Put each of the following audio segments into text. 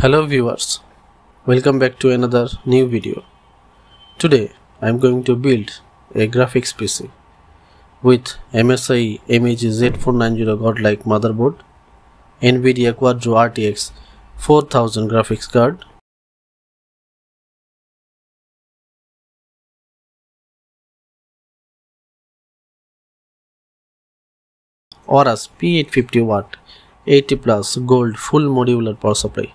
Hello viewers, welcome back to another new video. Today I am going to build a graphics PC with MSI MEG Z490 Godlike motherboard, NVIDIA Quadro RTX 4000 graphics card, Aorus P850 watt 80 plus gold full modular power supply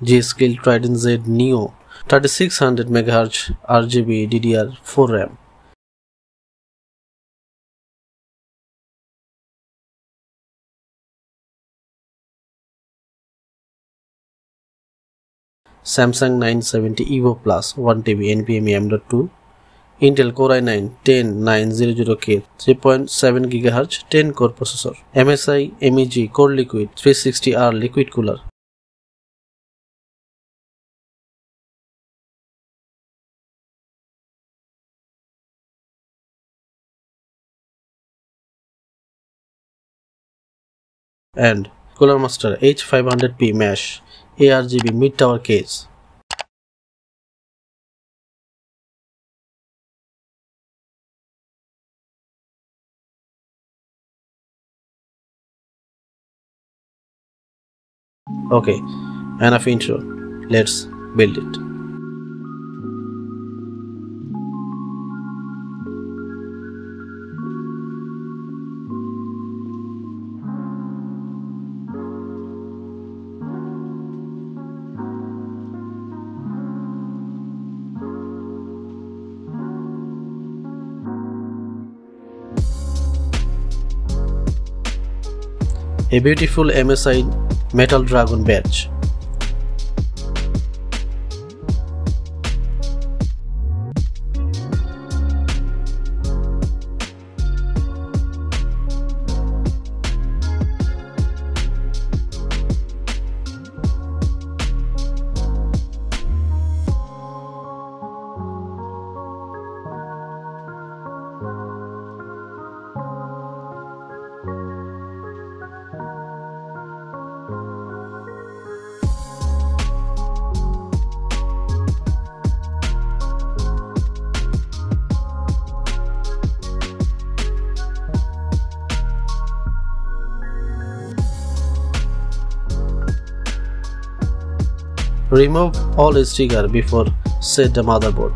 G scale Trident Z Neo thirty six hundred megahertz R G B D D R four RAM Samsung nine seventy EVO plus one T B N P M M dot two Intel core I nine ten nine zero zero K three point seven gigahertz ten core processor M S I M E G core liquid three sixty R liquid cooler and Cooler Master H500p mesh ARGB mid tower case. Okay, enough intro. Let's build it. A beautiful MSI Metal Dragon badge. Remove all sticker before set the motherboard.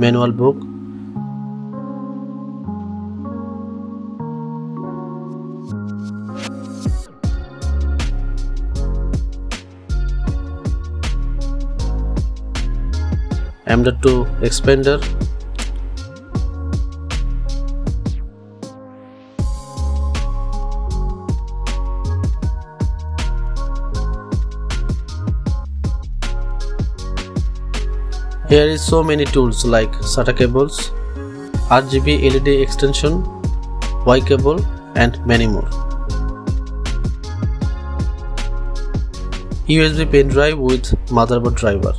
Manual book M.2 expander Here is so many tools like SATA cables, RGB LED extension, Y cable and many more. USB pen drive with motherboard driver.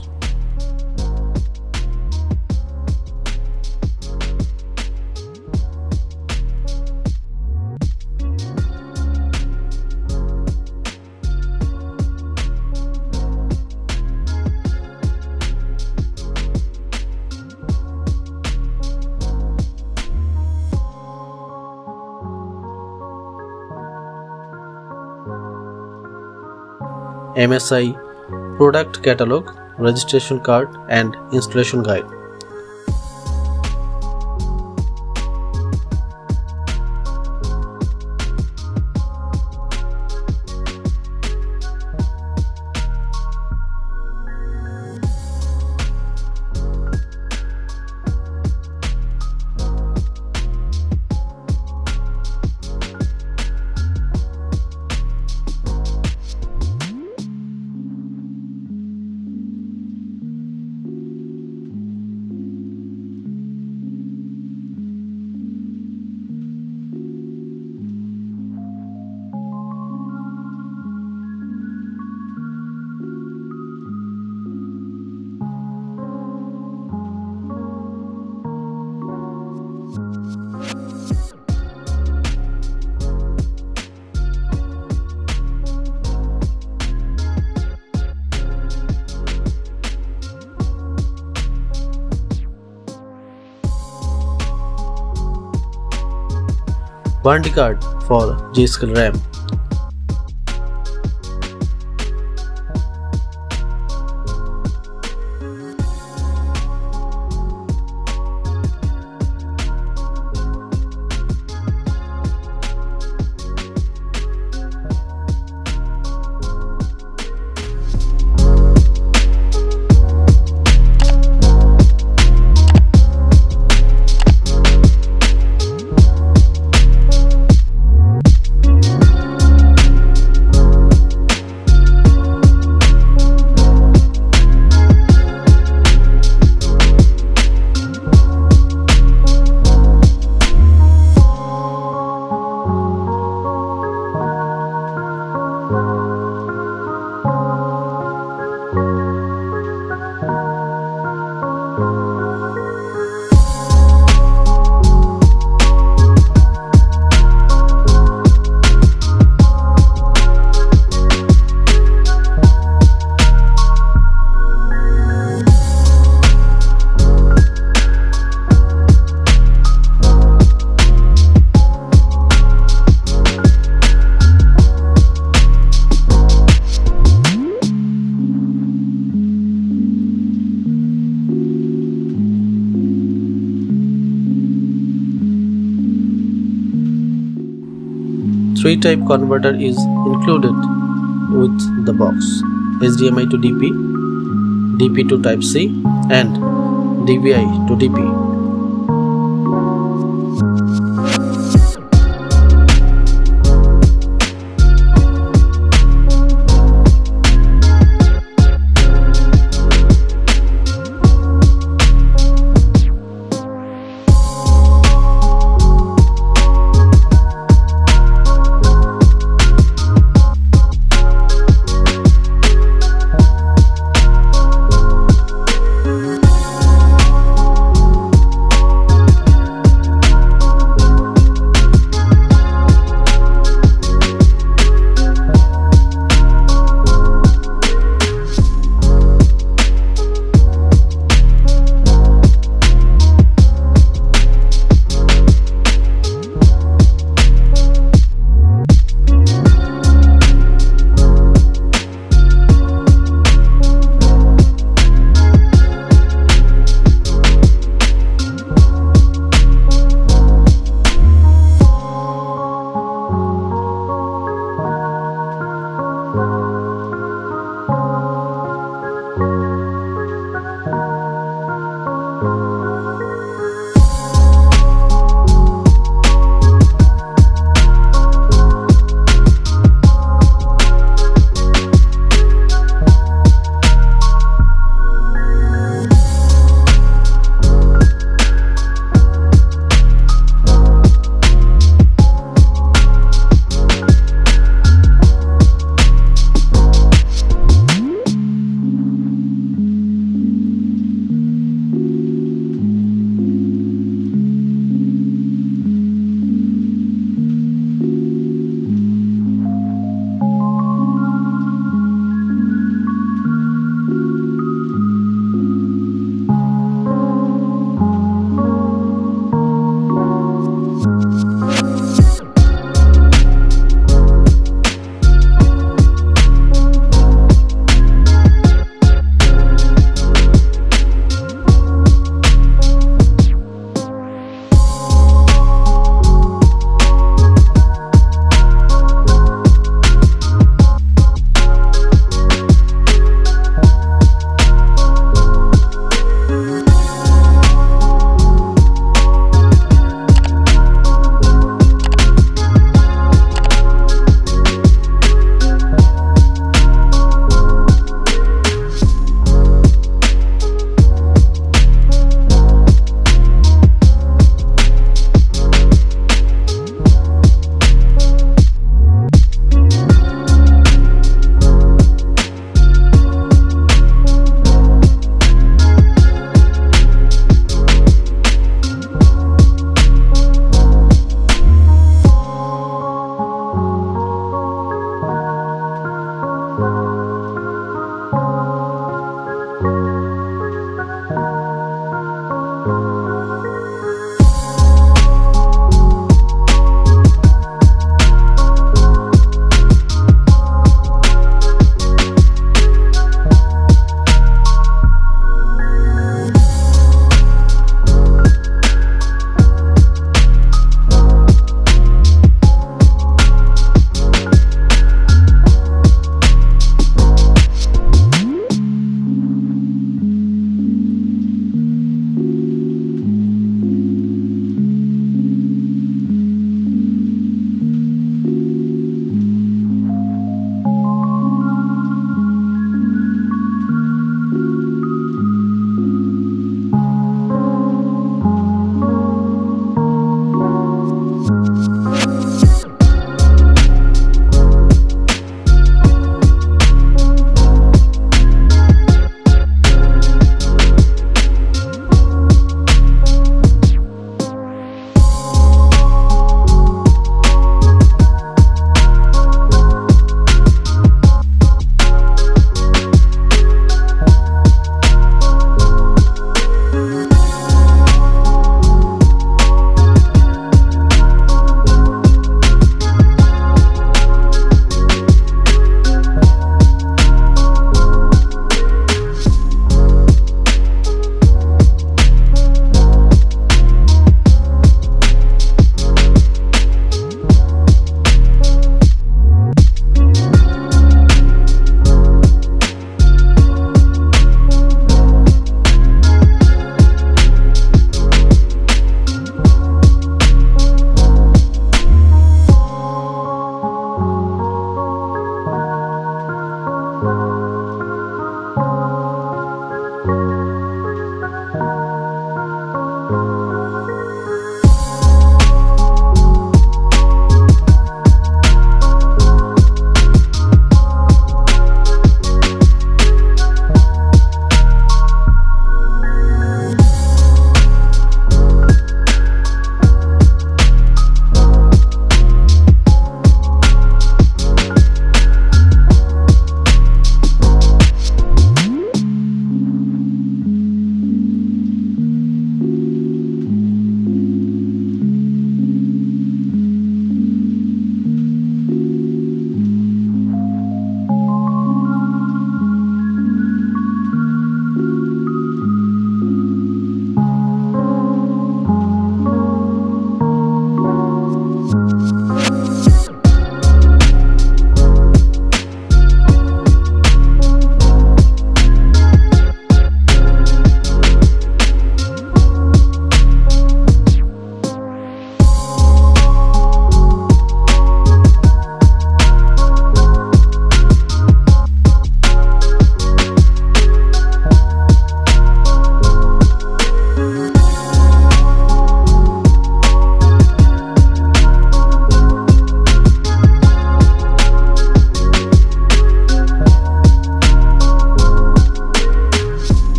MSI product catalog, registration card and installation guide. Card for G.Skill RAM. Three type converter is included with the box. HDMI to DP, DP to type C and DVI to DP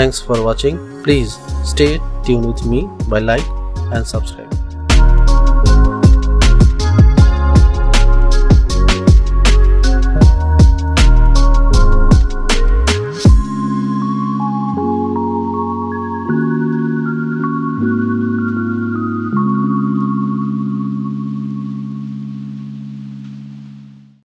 Thanks for watching. Please stay tuned with me by like and subscribe.